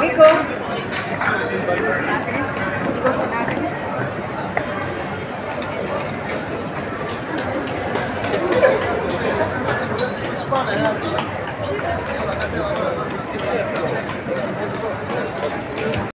Nico.